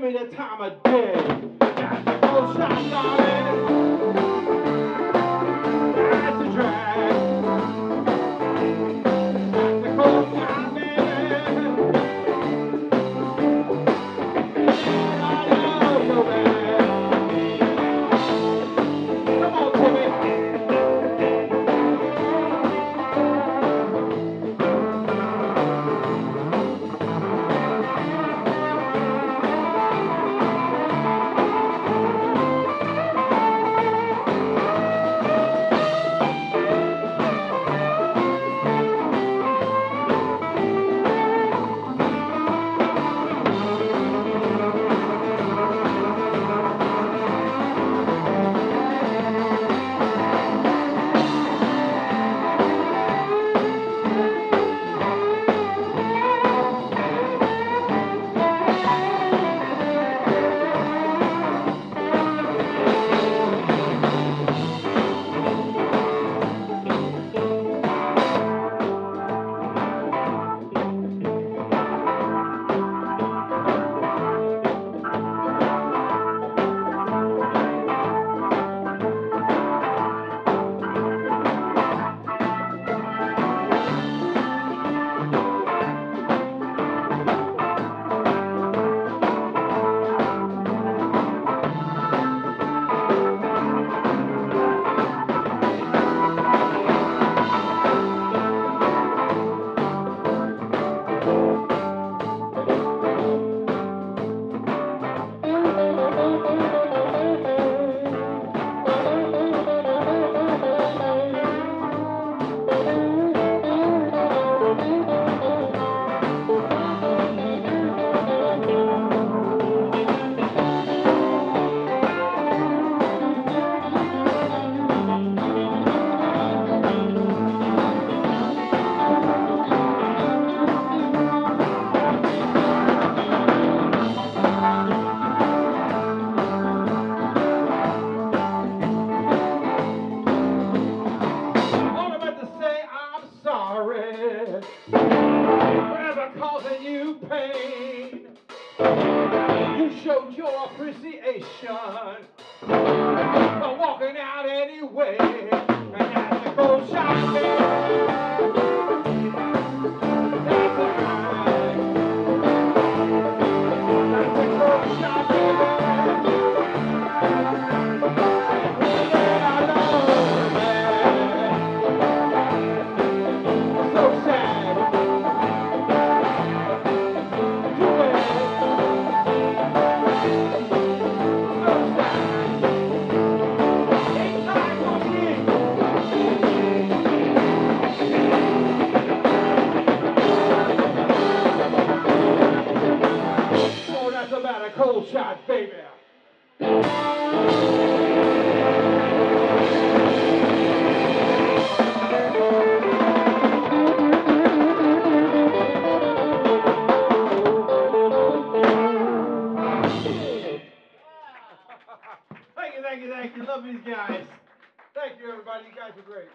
me the time of day. You showed your appreciation by walking out anyway, and that's a cold shot, cold shot, baby. Thank you, thank you, thank you. Love these guys. Thank you, everybody. You guys are great.